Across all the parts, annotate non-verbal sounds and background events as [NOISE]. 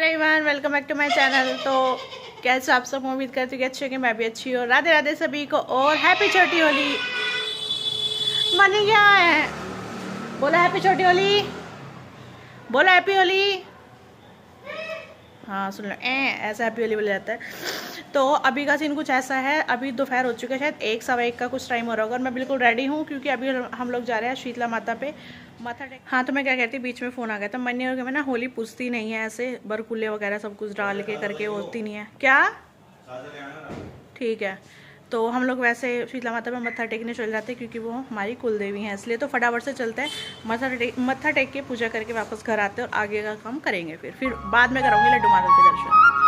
Hello Ivan welcome back to my channel तो कैसे आप सब? उम्मीद करती हूँ कि अच्छी होगी, मैं भी अच्छी हूँ। राधे राधे सभी को और हैप्पी छोटी होली मनी क्या है? बोलो हैप्पी छोटी होली बोलो हैप्पी होली हाँ सुन लो। ए ऐसा हैप्पी होली बोला जाता है। तो अभी का सीन कुछ ऐसा है, अभी दोपहर हो चुका है, शायद एक सवा एक का कुछ टाइम हो रहा होगा और मैं बिल्कुल रेडी हूँ, क्योंकि अभी हम लोग जा रहे हैं शीतला माता पे। माथा टेक। हाँ तो मैं क्या कहती बीच में फ़ोन आ गया था। मन्नी और मैं ना होली पूछती नहीं है, ऐसे बरकुल्ले वगैरह सब कुछ डाल के करके होती नहीं है। क्या? ठीक है। तो हम लोग वैसे शीतला माता में मत्था टेकने चले जाते हैं क्योंकि वो हमारी कुल देवी हैं, इसलिए तो फटाफट से चलते हैं। मत्था टेक मत्था टेक के पूजा करके वापस घर आते हैं और आगे का काम करेंगे फिर। फिर बाद में कराऊँगी लड्डू माता के दर्शन।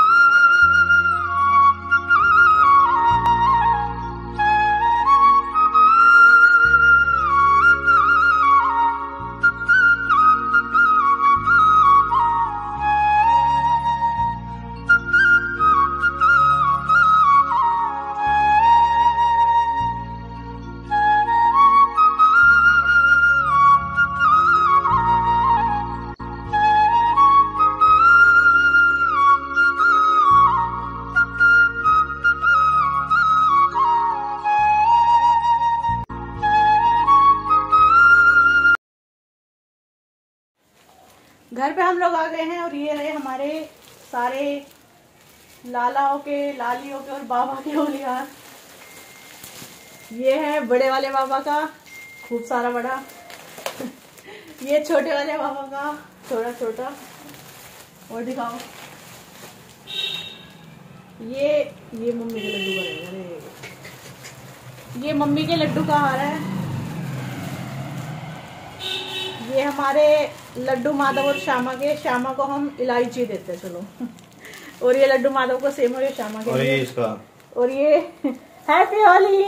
गए हैं और ये रहे हमारे सारे लालाओं के, लालियों के और बाबा के होलियार। ये है बड़े वाले बाबा का, खूब सारा बड़ा। [LAUGHS] ये छोटे वाले बाबा का, थोड़ा छोटा। और दिखाओ। ये ये मम्मी के लड्डू का ये मम्मी के लड्डू का हार है। ये हमारे लड्डू माधव और श्यामा के श्यामा को हम इलायची देते चलो। और ये लड्डू माधव को सेम और ये श्यामा के। और ये इसका। और ये हैप्पी होली!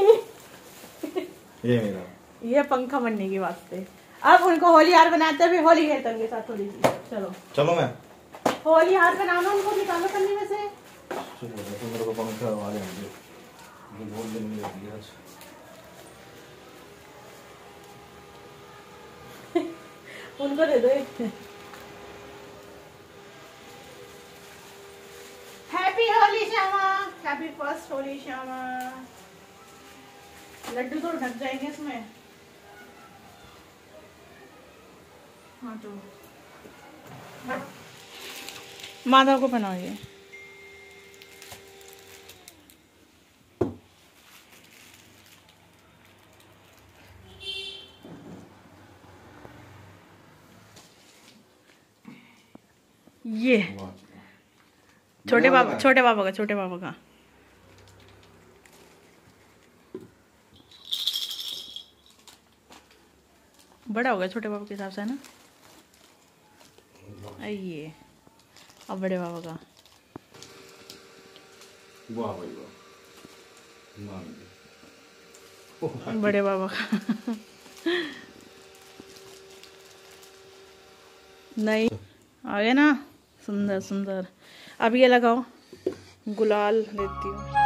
ये मेरा। ये पंखा बनने के वास्ते। अब उनको होली हार बनाते हुए होली खेलते उनके साथ थोड़ी सी। चलो। चलो मैं। होली हार बनाना उनको निकालो करने में से शुक्र है तुम मेरे को पंखा वाले होंगे मुझे बहुत दिन नहीं लगी आज उनको दे दो happy Holi Shyama happy first Holi Shyama laddoo तो ढक जाएँगे इसमें। हाँ तो। माधव को बनाओ ये। छोटे बाबा छोटे बाबा का छोटे बाबा का। बड़ा हो गया छोटे बाबा के हिसाब से है ना? ये अब बड़े बाबा का। वाह भाई वाह। बड़े बाबा का। नहीं आ गया ना। सुंदर सुंदर। अब ये लगाओ। गुलाल लेती हूँ।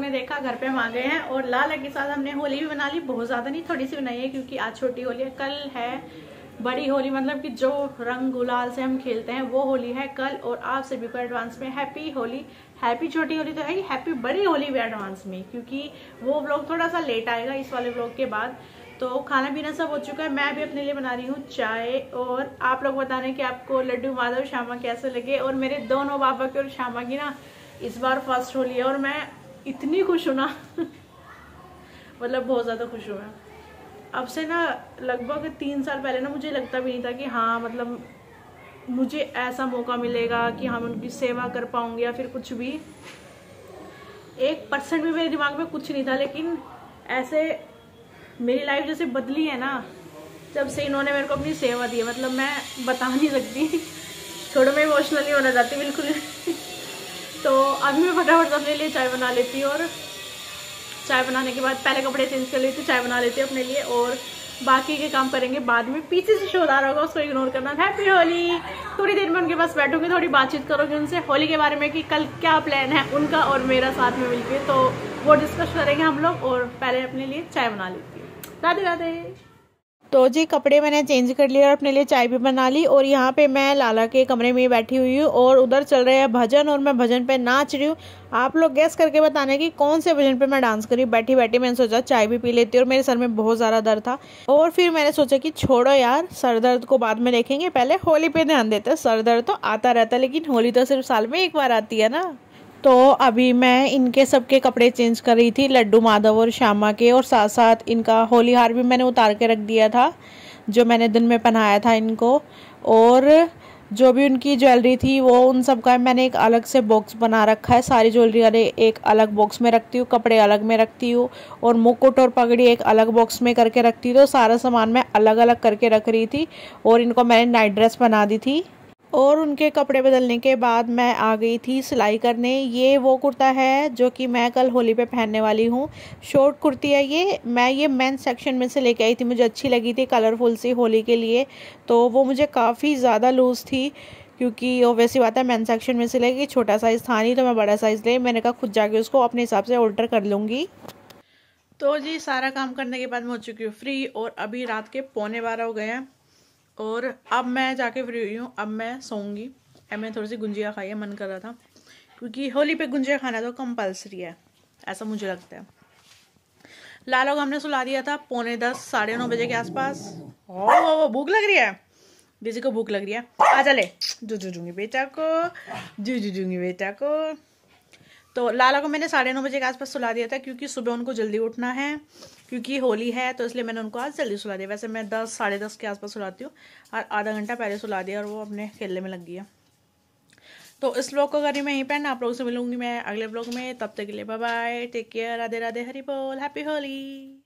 ने देखा, घर पे गए हैं और लाला के साथ हमने होली भी बना ली। बहुत ज़्यादा नहीं, थोड़ी सी बनाई है, क्योंकि आज छोटी होली है, कल है, बड़ी होली मतलब कि जो रंग गुलाल से हम खेलते हैं, वो होली है कल और आप सभी को एडवांस में हैप्पी होली हैप्पी छोटी होली तो है ही हैप्पी बड़ी होली भी एडवांस में, क्योंकि वो ब्लॉग थोड़ा सा लेट आएगा इस वाले ब्लॉग के बाद। तो खाना पीना सब हो चुका है, मैं भी अपने लिए बना रही हूँ चाय और आप लोग बता रहे हैं कि आपको लड्डू माधव श्यामा कैसे लगे और मेरे दोनों बाबा के और श्यामा की ना इस बार फ़र्स्ट होली है और मैं इतनी खुश हूँ ना मतलब बहुत ज़्यादा खुश हूँ मैं अब से ना लगभग तीन साल पहले ना मुझे लगता भी नहीं था कि हाँ मतलब मुझे ऐसा मौका मिलेगा कि हम उनकी सेवा कर पाऊँगी या फिर कुछ भी। एक परसेंट भी मेरे दिमाग में कुछ नहीं था, लेकिन ऐसे मेरी लाइफ जैसे बदली है ना, जब से इन्होंने मेरे को अपनी सेवा दी है। मतलब मैं बता नहीं सकती। [LAUGHS] छोड़ो, मैं इमोशनली होना चाहती, बिल्कुल। तो अभी मैं फटाफट अपने लिए चाय बना लेती हूँ और चाय बनाने के बाद पहले कपड़े चेंज कर लेती चाय बना लेती हूँ अपने लिए और बाकी के काम करेंगे बाद में। पीछे से शोर आ रहा होगा, उसको इग्नोर करना। हैप्पी होली थोड़ी देर में उनके पास बैठूँगी, थोड़ी बातचीत करोगे उनसे। होली के बारे में कि कल क्या प्लान है उनका और मेरा साथ में मिलके। तो वो डिस्कस करेंगे हम लोग और पहले अपने लिए चाय बना लेती हूँ। राधे राधे तो जी, कपड़े मैंने चेंज कर लिए और अपने लिए चाय भी बना ली और यहाँ पे मैं लाला के कमरे में बैठी हुई हूँ और उधर चल रहे हैं भजन और मैं भजन पे नाच रही हूँ। आप लोग गैस करके बताने की कौन से भजन पे मैं डांस करी बैठी बैठी मैंने सोचा चाय भी पी लेती और मेरे सर में बहुत ज़्यादा दर्द था। और फिर मैंने सोचा कि छोड़ो यार, सर दर्द को बाद में देखेंगे। पहले होली पे ध्यान देते सर दर्द तो आता रहता लेकिन होली तो सिर्फ़ साल में एक बार आती है ना। तो अभी मैं इनके सबके कपड़े चेंज कर रही थी, लड्डू माधव और श्यामा के, और साथ साथ इनका होली हार भी मैंने उतार के रख दिया था, जो मैंने दिन में पहनाया था इनको। और जो भी उनकी ज्वेलरी थी, वो उन सब का मैंने एक अलग से बॉक्स बना रखा है। सारी ज्वेलरी वाले एक अलग बॉक्स में रखती हूँ, कपड़े अलग में रखती हूँ, और मुकुट और पगड़ी एक अलग बॉक्स में करके रखती हूँ तो सारा सामान मैं अलग अलग करके रख रही थी, और इनको मैंने नाइट ड्रेस बना दी थी। और उनके कपड़े बदलने के बाद मैं आ गई थी सिलाई करने। ये वो कुर्ता है जो कि मैं कल होली पे पहनने वाली हूँ। शॉर्ट कुर्ती है ये। मैं ये मेन सेक्शन में से लेके आई थी। मुझे अच्छी लगी थी कलरफुल सी होली के लिए। तो वो मुझे काफ़ी ज़्यादा लूज़ थी क्योंकि वैसी बात है, मैन सेक्शन में से लेके छोटा साइज़ था नहीं तो मैं बड़ा साइज़ ले। मैंने कहा, खुद जाके उसको अपने हिसाब से ऑल्टर कर लूँगी। तो जी, सारा काम करने के बाद मैं हो चुकी हूँ फ्री और अभी रात के पौने बारह हो गए हैं। और अब मैं जाके फ्री हुई हूँ। अब मैं सोऊँगी। अब मैं थोड़ी सी गुंजिया खाई है, मन कर रहा था। क्योंकि होली पे गुंजिया खाना तो कंपलसरी है, ऐसा मुझे लगता है। लालो को हमने सुला दिया था पौने दस, साढ़े नौ बजे के आसपास। ओ भूख लग रही है? दीदी को भूख लग रही है। आ चले जू जू दूँगी बेटा को। जू जू दूँगी बेटा को। तो लाला को मैंने साढ़े नौ बजे के आसपास सुला दिया था क्योंकि सुबह उनको जल्दी उठना है, क्योंकि होली है तो इसलिए मैंने उनको आज जल्दी सुला दिया। वैसे मैं दस, साढ़े दस के आसपास सुलाती हूँ और आधा घंटा पहले सुला दिया और वो अपने खेलने में लग गया। तो इस ब्लॉग को करी मैं यहीं पर आप लोगों से मिलूँगी मैं अगले ब्लॉग में। तब तक के लिए bye bye take care Radhe Radhe Hari बोल हैप्पी होली।